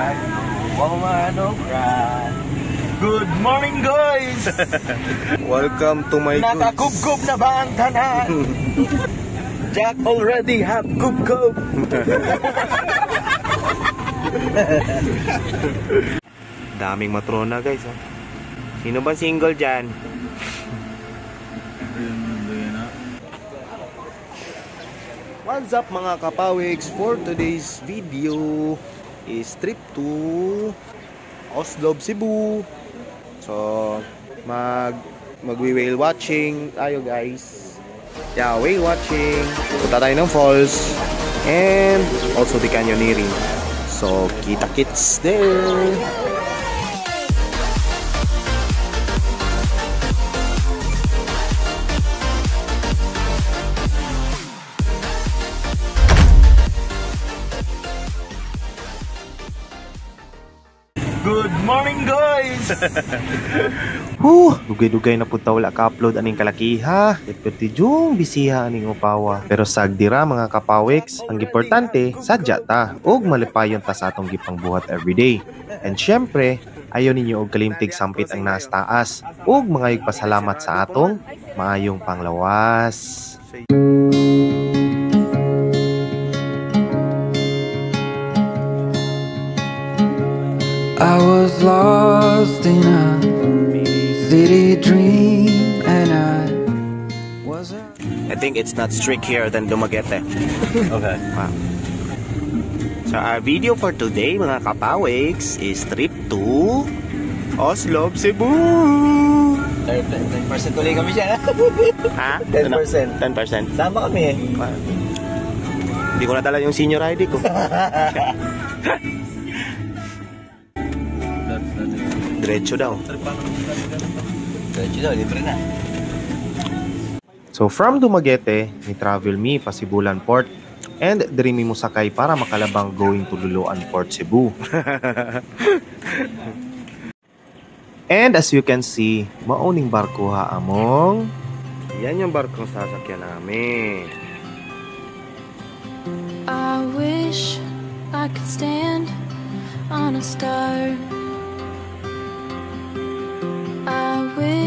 Wow, manobra. Good morning, guys! Welcome to my goods. Nakakubkob na ba ang tanan? Jack already have kubkob. Daming matrona guys. Oh. Sino ba single dyan? What's up mga kapawiks? For today's video is trip to Oslob, Cebu. So, mag magwi-whale watching tayo guys. Yeah, whale watching. Punta tayo ng falls. And also the canyoneering. So, kita-kits there. Good morning, guys! Huh, dugay-dugay na punta wala ka-upload aning kalakiha. Depende jung bisiha aning upawa. Pero sagdira mga kapawiks, ang importante sadya ta ug malipayon ta sa atong gipang buhat everyday. And syempre, ayaw ninyo og kalimtig sampit ang naas taas ug mga pasalamat sa atong maayong panglawas. I in a city dream and I was a I think it's not strict here than Dumaguete. Okay. Wow. So our video for today mga kapawiks is trip to Oslo, Cebu. 10% ulit kami siya. Ha? 10%. 10%. Sama kami eh. Hindi ko nadala yung senior ID ko. Diretso daw. Diretso daw, libre na. So from Dumaguete, ni travel me pa Sibulan Port and diri mi musakay para makalabang going to Luluan Port Cebu. and as you can see, mauning barko ha among yan yung barkong sasakyan namin. I wish I could stand on a star.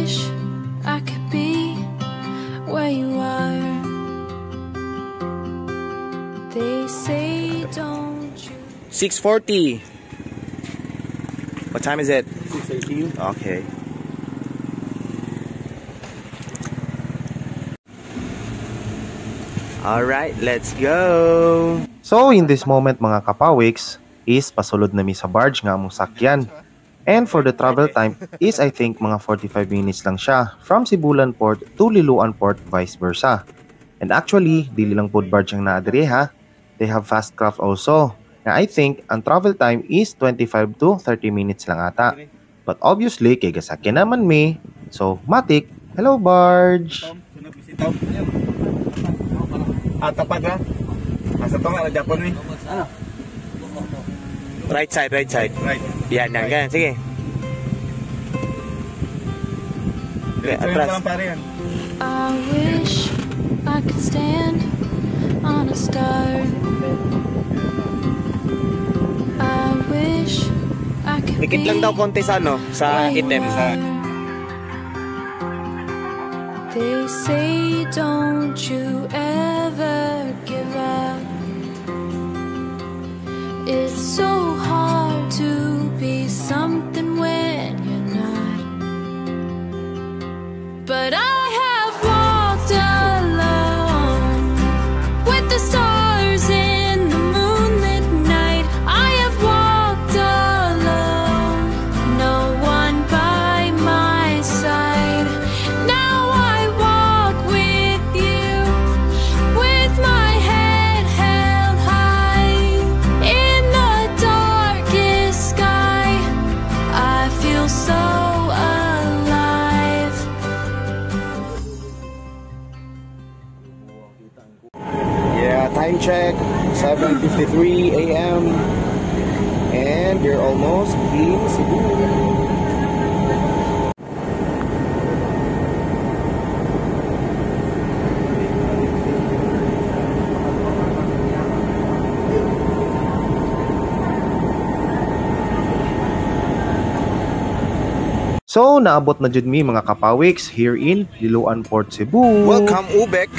Wish I could be where you are. They say don't you 6.40. What time is it? 6.18. Okay. Alright, let's go! So, in this moment mga kapawiks, is pasulod na mi sa barge nga among sakyan. And for the travel time is I think mga 45 minutes lang siya from Sibulan Port to Liloan Port vice versa. And actually, dili lang pod barge ang naadiri ha. They have fast craft also. Na I think ang travel time is 25 to 30 minutes lang ata. But obviously, kay gasakyan naman mi. So, matik, hello barge! Ata pa ka? Asa to nga, Japon eh. Ano? Right side, right side. Right. Yan, yan, yan. Sige. Okay, atras. lang pare yan. I wish I could stand on a star. I wish I could Dikit lang daw konti sa ano, sa item. They say don't you ever give up. It's so hard to be something when you're not. But I time check 7.53 a.m. and we're almost in Cebu So, naabot na jud mi mga kapawiks here in Diluan Port Cebu. Welcome Ubek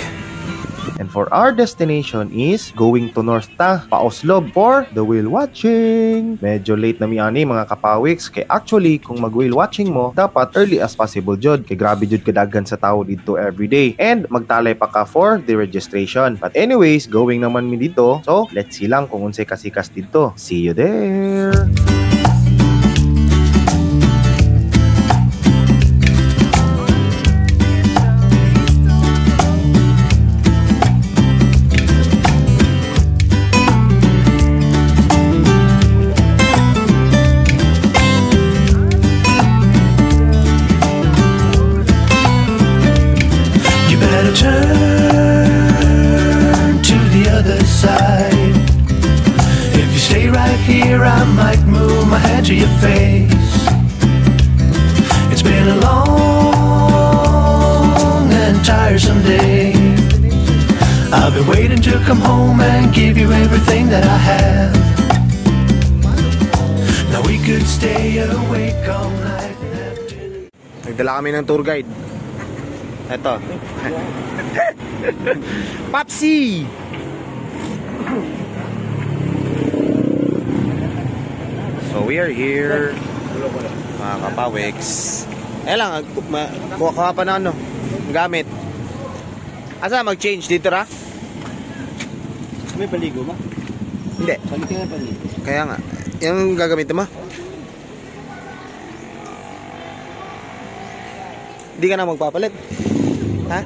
And for our destination is going to North ta, Paoslob for the whale watching. Medyo late na mi ani mga kapawiks kay actually kung mag whale watching mo dapat early as possible jud kay grabe jud kadagan sa tao dito every day and magtalay pa ka for the registration. But anyways, going naman mi dito. So, let's see lang kung unsay kasikas dito. See you there. To your face. It's been a long and tiresome day. I've been waiting to come home and give you everything that I have. Now we could stay awake all night and have dinner. Nagdala kami ng tour guide. Eto. Papsi! So we are here, mga kapawiks. Eh lang, kuha pa na ano, gamit. Asa mag-change dito ra? May paligo ba? Hindi. Saan ka paligo? Kaya nga, yung gagamitin mo? Hindi ka na magpapalit. Ha?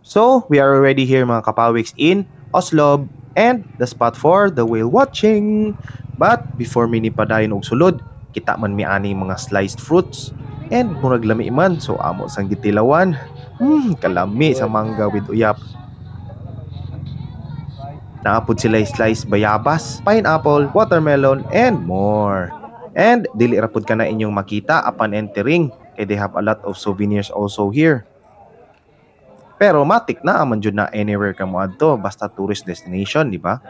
So, we are already here mga kapawiks in Oslob and the spot for the whale watching. But before mini padayon og sulod, kita man mi ani mga sliced fruits and murag lami man so amo sang gitilawan. Hmm, kalami sa mangga with uyap. Naapod sila sliced bayabas, pineapple, watermelon, and more. And dili rapod ka na inyong makita upon entering kay they have a lot of souvenirs also here. Pero matik na aman jud na anywhere ka mo adto basta tourist destination, di ba?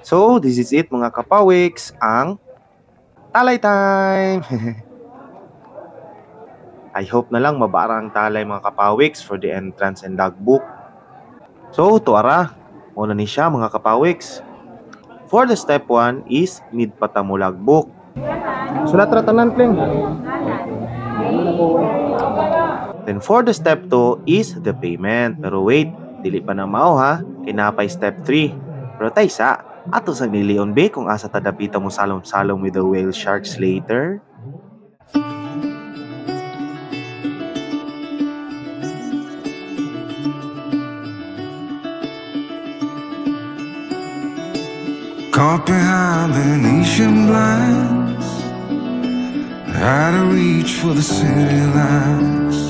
So, this is it mga kapawiks, ang Talay Time! I hope na lang mabara ang talay mga kapawiks for the entrance and logbook. So, tuara, muna ni siya mga kapawiks. For the step 1 is need pata mo logbook. Sulat ra tanan Kleng. Then for the step 2 is the payment. Pero wait, dili pa na mao ha. Kinapay step 3. Pero tay sa, ato sa nilion be kung asa tadapita mo salom-salom with the whale sharks later. Caught behind Venetian blinds Had to reach for the city lights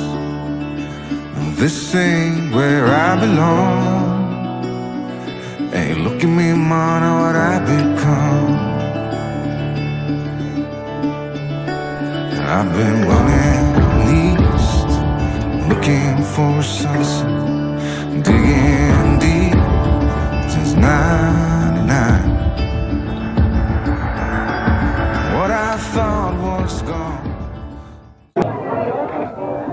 This ain't where I belong. Hey, look at me, man, what I've become. I've been running east Looking for a sunset Digging deep. Since 99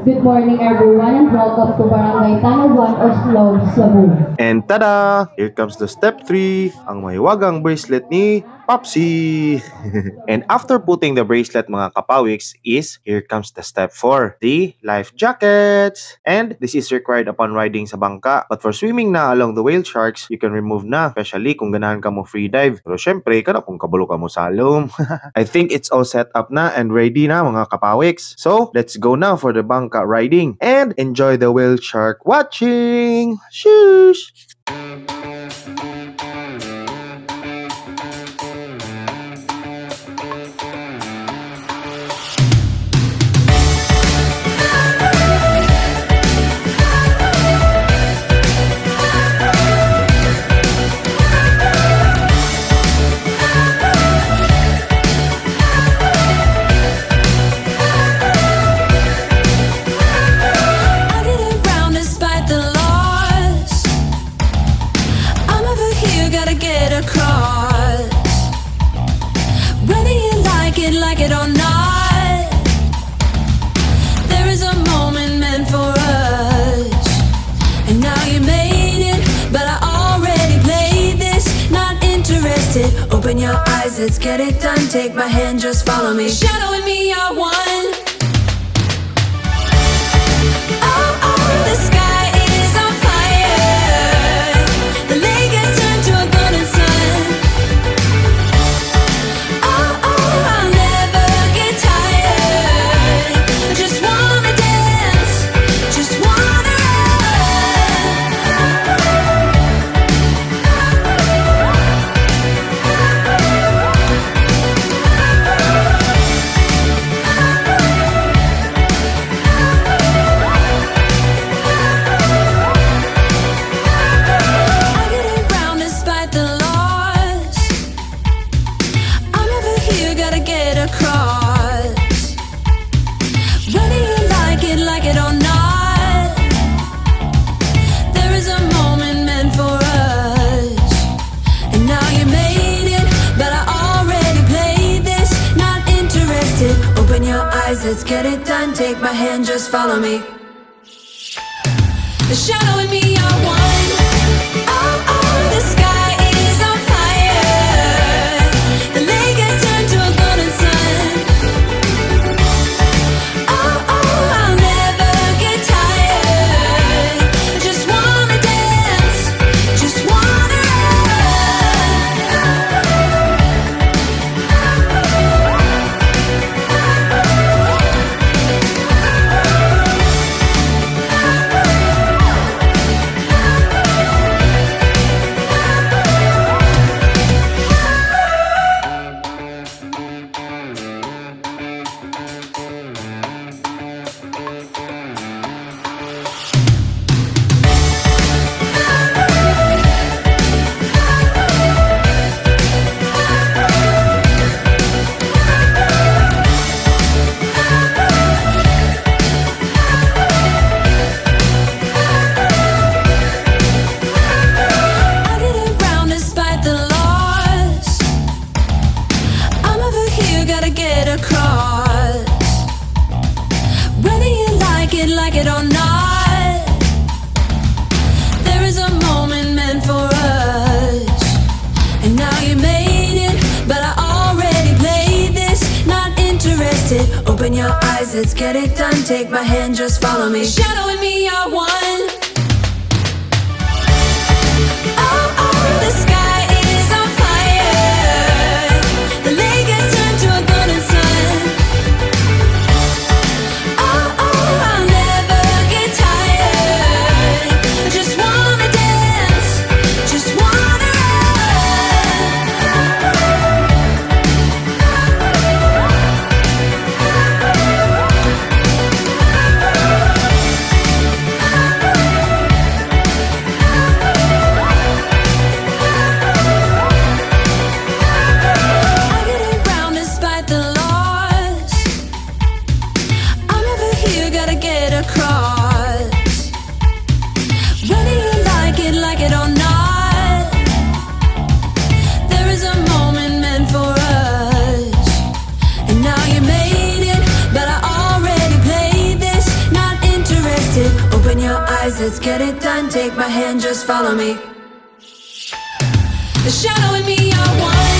Good morning everyone and welcome to Barangay Tanawan, Oslo, Cebu. And tada! Here comes the step 3, ang mahiwagang bracelet ni Popsy! and after putting the bracelet mga kapawiks is, here comes the step 4, the life jackets! And this is required upon riding sa bangka. But for swimming na along the whale sharks, you can remove na, especially kung ganahan ka mo free dive. Pero syempre, kada kung kabalo ka mo sa alum. I think it's all set up na and ready na mga kapawiks. So, let's go now for the bangka riding and enjoy the whale shark watching! Shush! like it or not, there is a moment meant for us. And now you made it, but I already played this. Not interested. Open your eyes, let's get it done. Take my hand, just follow me. Shadow and me are one. Oh, oh, the sky. The shadow in me, I want. open your eyes, let's get it done. Take my hand, just follow me. Shadow and me are one. Oh, oh, the sky. take my hand, just follow me. The shadow in me, I want.